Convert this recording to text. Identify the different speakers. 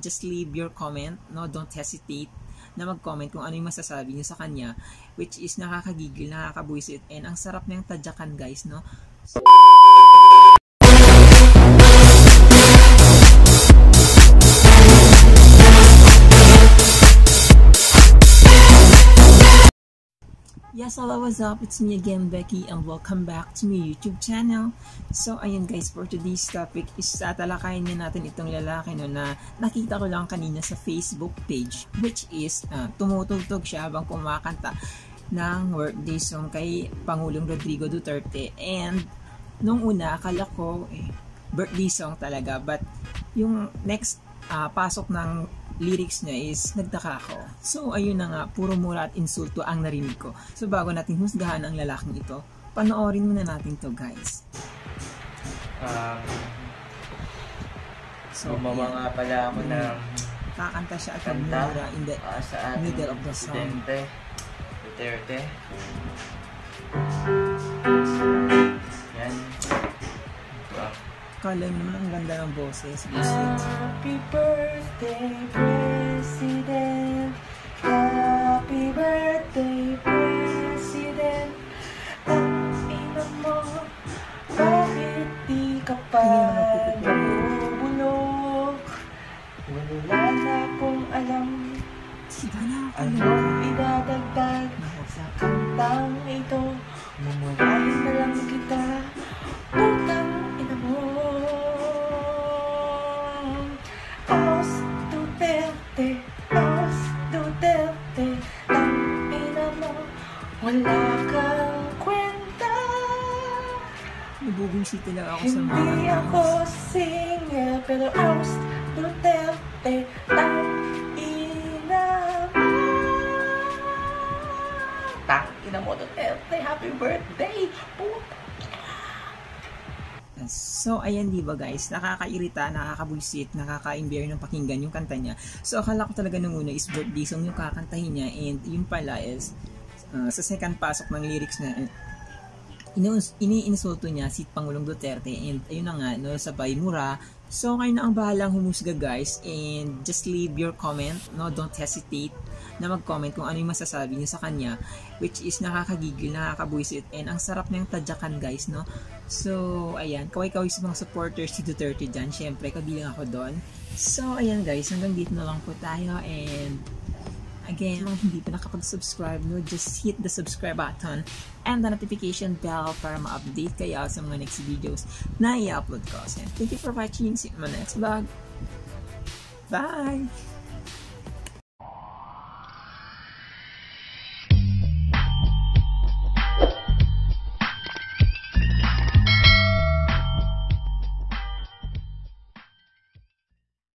Speaker 1: just leave your comment, no? Don't hesitate na mag-comment kung ano yung masasabi niyo sa kanya which is nakakagigil, nakakabuisit and ang sarap niyang tadyakan guys, no? Yes, hello, what's up? It's me again, Becky, and welcome back to my YouTube channel. So, ayun guys, for today's topic is tatalakayin niya natin itong lalaki no, na nakita ko lang kanina sa Facebook page, which is uh, tumutugtog siya habang kumakanta ng birthday song kay Pangulong Rodrigo Duterte. And, nung una, akala ko, eh, birthday song talaga, but yung next uh, pasok ng lyrics niya is nagtaka ako. So, ayun na nga, puro mura at insulto ang narinig ko. So, bago natin husgahan ang lalaking ito, panoorin muna natin to guys.
Speaker 2: Um,
Speaker 1: So,
Speaker 2: gumawa nga pala ako
Speaker 1: Mm.
Speaker 2: ng
Speaker 1: kakanta siya at
Speaker 2: kanta
Speaker 1: mura in the
Speaker 2: sa ating
Speaker 1: middle of the song.
Speaker 2: Presidente Duterte.
Speaker 1: Kala mo naman ang ganda ng boses. Busit.
Speaker 2: Happy birthday, President. Happy birthday, President. Ang ina mo, bakit di ka pa nabubulok? Wala na akong alam
Speaker 1: ako?
Speaker 2: ano idadagdag sa kantang ito. Mumurahin wala kang kwenta.
Speaker 1: Nabubusit lang ako sa mga
Speaker 2: Hindi ako singer, pero Os Duterte, tang ina. Tang ina mo, Duterte, happy birthday! Puta.
Speaker 1: So, ayan di ba guys, nakakairita, nakakabulsit, nakaka-imbier ng pakinggan yung kanta niya. So, akala ko talaga nung una is birthday song yung kakantahin niya and yung pala is uh, sa second pasok ng lyrics na inu- iniinsulto niya si Pangulong Duterte and ayun na nga, no, sabay mura. So, kayo na ang bahalang humusga guys and just leave your comment, no, don't hesitate na mag-comment kung ano yung masasabi niyo sa kanya which is nakakagigil, nakakabuisit and ang sarap niyang tadyakan guys, no. So, ayan, kaway-kaway sa mga supporters si Duterte dyan, syempre, kabilang ako doon. So, ayan guys, hanggang dito na lang po tayo and Again, kung hindi pa nakapag-subscribe, no, just hit the subscribe button and the notification bell para ma-update kayo sa mga next videos na i-upload ko. So, thank you for watching. See you in my next vlog. Bye!